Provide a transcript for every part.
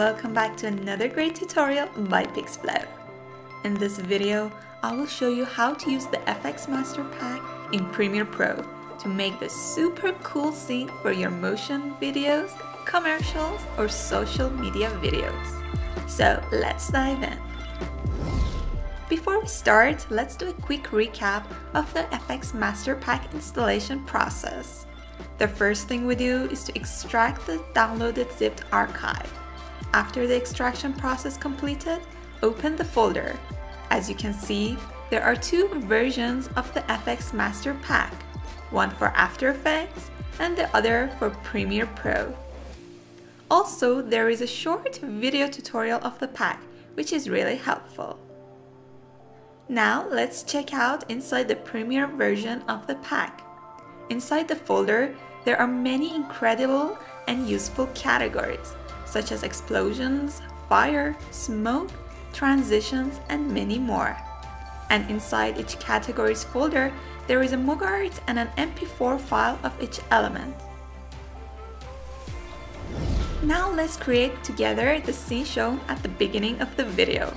welcome back to another great tutorial by Pixflow. In this video, I will show you how to use the FX Master Pack in Premiere Pro to make the super cool scene for your motion videos, commercials, or social media videos. So let's dive in. Before we start, let's do a quick recap of the FX Master Pack installation process. The first thing we do is to extract the downloaded zipped archive. After the extraction process completed, open the folder. As you can see, there are two versions of the FX Master Pack, one for After Effects and the other for Premiere Pro. Also, there is a short video tutorial of the pack, which is really helpful. Now let's check out inside the Premiere version of the pack. Inside the folder, there are many incredible and useful categories, such as explosions, fire, smoke, transitions, and many more. And inside each categories folder, there is a MOGRT and an MP4 file of each element. Now let's create together the scene shown at the beginning of the video.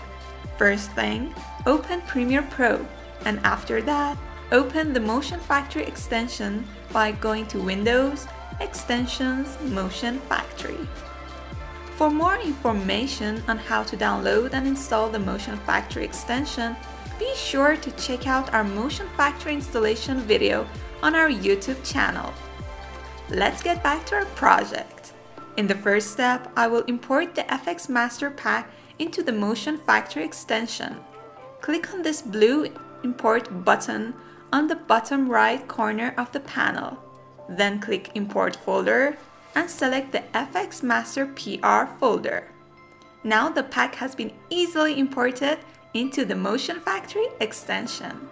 First thing, open Premiere Pro, and after that, open the Motion Factory extension by going to Windows, Extensions, Motion Factory. For more information on how to download and install the Motion Factory extension, be sure to check out our Motion Factory installation video on our YouTube channel. Let's get back to our project. In the first step, I will import the FX Master Pack into the Motion Factory extension. Click on this blue Import button on the bottom right corner of the panel. Then click Import Folder and select the FX Master PR folder. Now the pack has been easily imported into the Motion Factory extension.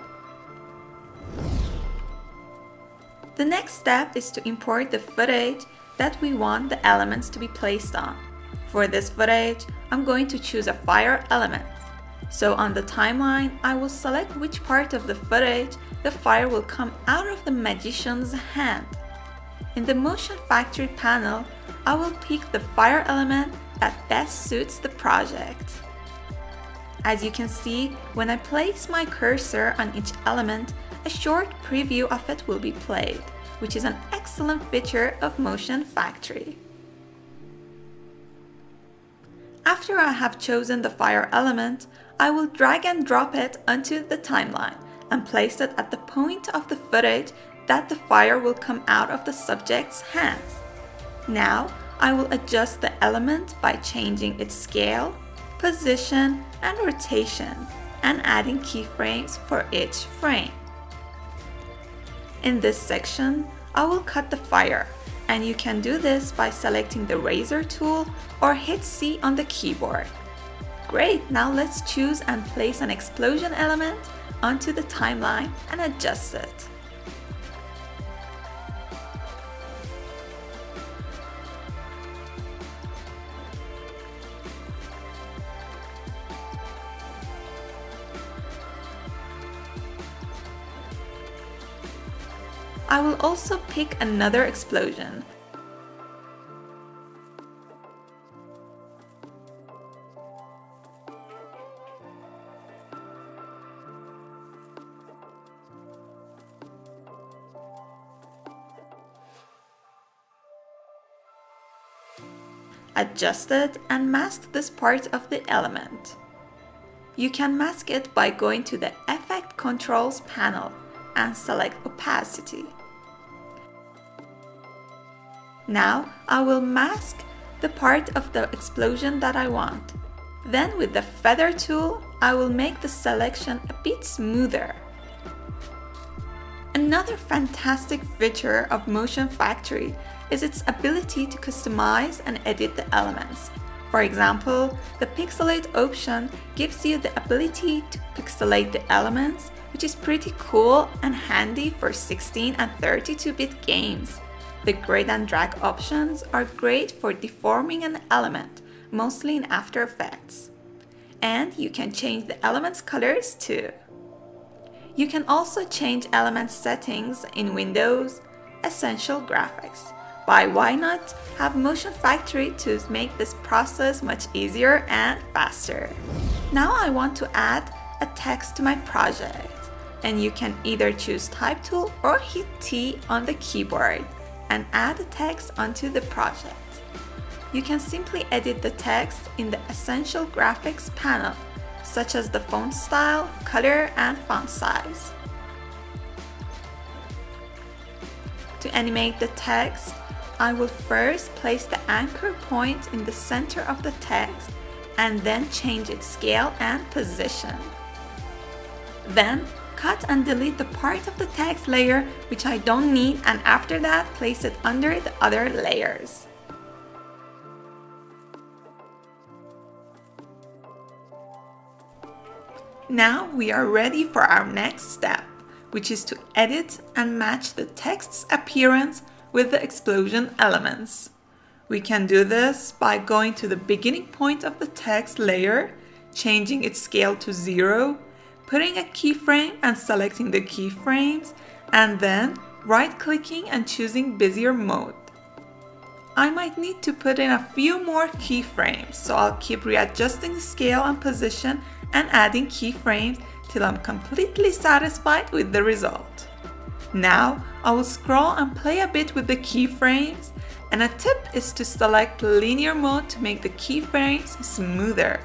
The next step is to import the footage that we want the elements to be placed on. For this footage, I'm going to choose a fire element. So on the timeline, I will select which part of the footage the fire will come out of the magician's hand. In the Motion Factory panel, I will pick the fire element that best suits the project. As you can see, when I place my cursor on each element, a short preview of it will be played, which is an excellent feature of Motion Factory. After I have chosen the fire element, I will drag and drop it onto the timeline and place it at the point of the footage that the fire will come out of the subject's hands. Now, I will adjust the element by changing its scale, position, and rotation, and adding keyframes for each frame. In this section, I will cut the fire, and you can do this by selecting the razor tool or hit C on the keyboard. Great, now let's choose and place an explosion element onto the timeline and adjust it. I will also pick another explosion adjust it and mask this part of the element. You can mask it by going to the Effect Controls panel and select Opacity. Now I will mask the part of the explosion that I want. Then with the feather tool, I will make the selection a bit smoother. Another fantastic feature of Motion Factory is its ability to customize and edit the elements. For example, the pixelate option gives you the ability to pixelate the elements, which is pretty cool and handy for 16 and 32-bit games. The grid and drag options are great for deforming an element, mostly in After Effects. And you can change the element's colors too. You can also change element settings in Windows, Essential Graphics, But why not have Motion Factory to make this process much easier and faster? Now I want to add a text to my project and you can either choose type tool or hit T on the keyboard and add text onto the project. You can simply edit the text in the Essential Graphics panel, such as the font style, color, and font size. To animate the text, I will first place the anchor point in the center of the text and then change its scale and position. Then cut and delete the part of the text layer which I don't need and after that place it under the other layers. Now we are ready for our next step, which is to edit and match the text's appearance with the explosion elements. We can do this by going to the beginning point of the text layer, changing its scale to zero, putting a keyframe and selecting the keyframes, and then right-clicking and choosing Bezier mode. I might need to put in a few more keyframes, so I'll keep readjusting the scale and position and adding keyframes till I'm completely satisfied with the result. Now, I will scroll and play a bit with the keyframes, and a tip is to select linear mode to make the keyframes smoother.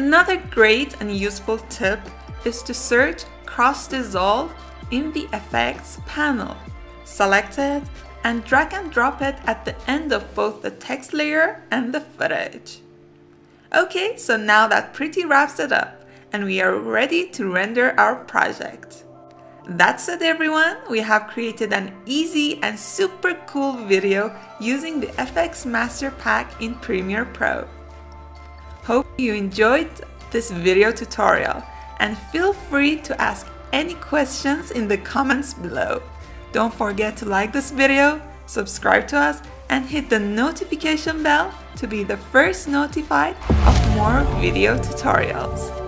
Another great and useful tip is to search Cross Dissolve in the Effects panel. Select it and drag and drop it at the end of both the text layer and the footage. Okay, so now that pretty wraps it up and we are ready to render our project. That's it everyone, we have created an easy and super cool video using the FX Master Pack in Premiere Pro. Hope you enjoyed this video tutorial and feel free to ask any questions in the comments below. Don't forget to like this video, subscribe to us and hit the notification bell to be the first notified of more video tutorials.